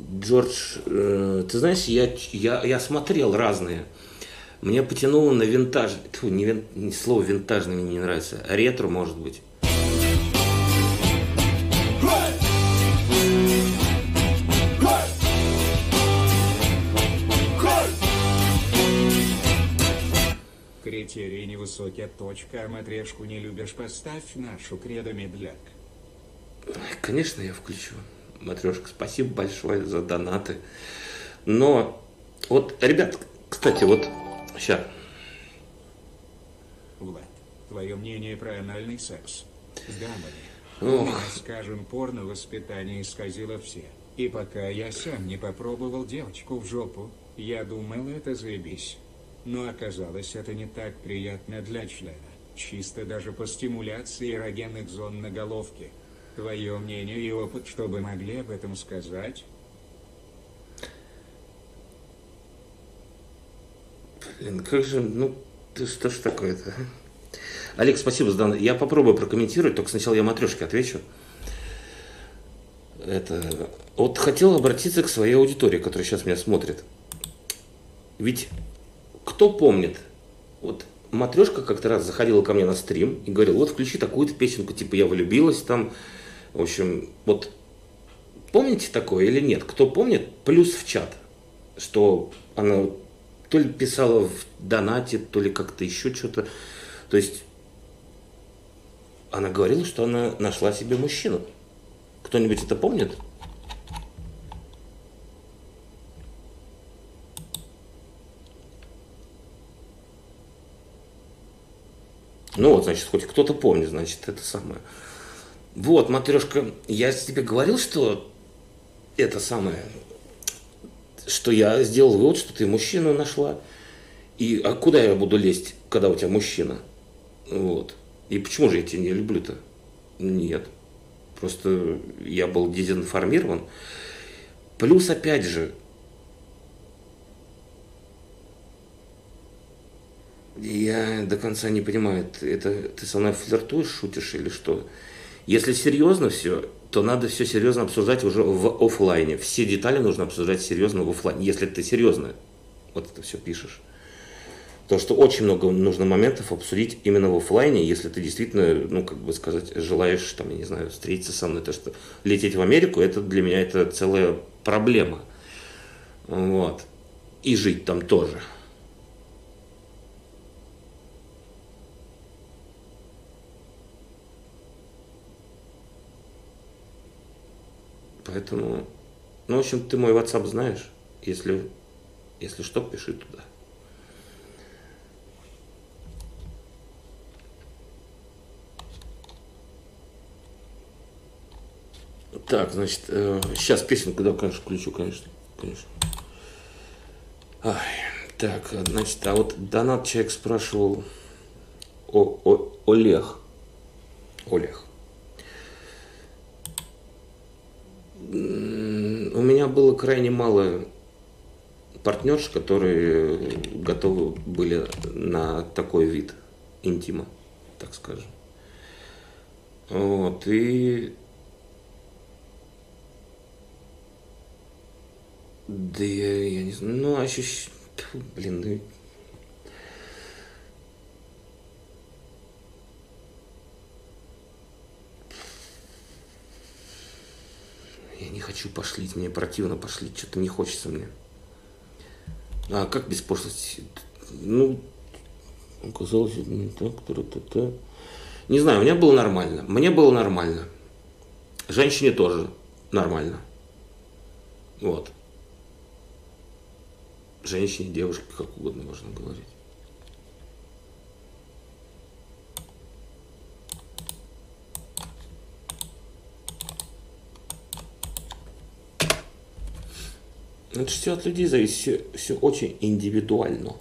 Джордж, э, ты знаешь, я, я, я смотрел разные. Мне потянуло на винтаж. Тьфу, не, вин, не слово винтажный мне не нравится. Ретро, может быть. Критерий невысокий, точка, а матрешку не любишь, поставь нашу кредо медляк. Конечно, я включу. Матрешка, спасибо большое за донаты. Но вот, ребят, кстати, вот сейчас. Влад, твое мнение про анальный секс? С дамами. Ох. У меня, скажем, порно воспитание исказило все. И пока я сам не попробовал девочку в жопу, я думал, это заебись. Но оказалось, это не так приятно для члена. Чисто даже по стимуляции эрогенных зон на головке. Твое мнение и опыт, чтобы могли об этом сказать? Блин, как же, ну, ты что ж такое-то? Олег, спасибо за данные. Я попробую прокомментировать, только сначала я матрешке отвечу. Это, вот хотел обратиться к своей аудитории, которая сейчас меня смотрит. Ведь кто помнит, вот матрешка как-то раз заходила ко мне на стрим и говорила, вот включи такую-то песенку, типа я влюбилась там. В общем, вот помните такое или нет? Кто помнит, плюс в чат, что она то ли писала в донате, то ли как-то еще что-то. То есть она говорила, что она нашла себе мужчину. Кто-нибудь это помнит? Ну вот, значит, хоть кто-то помнит, значит, это самое. Вот, матрешка, я тебе говорил, что это самое, что я сделал вывод, что ты мужчину нашла. И а куда я буду лезть, когда у тебя мужчина? Вот. И почему же я тебя не люблю-то? Нет. Просто я был дезинформирован. Плюс, опять же, я до конца не понимаю, это ты со мной флиртуешь, шутишь или что? Если серьезно все, то надо все серьезно обсуждать уже в офлайне. Все детали нужно обсуждать серьезно в офлайне, если ты серьезно вот это все пишешь. Потому что очень много нужно моментов обсудить именно в офлайне, если ты действительно, ну, как бы сказать, желаешь, там, я не знаю, встретиться со мной. То, что лететь в Америку, это для меня это целая проблема. Вот. И жить там тоже. Поэтому, ну, в общем, ты мой WhatsApp знаешь. Если, если что, пиши туда. Так, значит, э, сейчас песенку, да, конечно, включу, конечно, конечно. Ай, так, значит, а вот донат человек спрашивал о, о, Олег. Олег. У меня было крайне мало партнерш, которые готовы были на такой вид интима, так скажем. Вот, и... Да я, я не знаю, ну, ощущ... Блин, ну... хочу пошлить, мне противно пошлить, что-то не хочется мне. А как без пошлости? Ну, оказалось, не так, та-та-та. Не знаю, у меня было нормально. Мне было нормально. Женщине тоже нормально. Вот. Женщине, девушке, как угодно можно говорить. Это все от людей зависит, все, все очень индивидуально.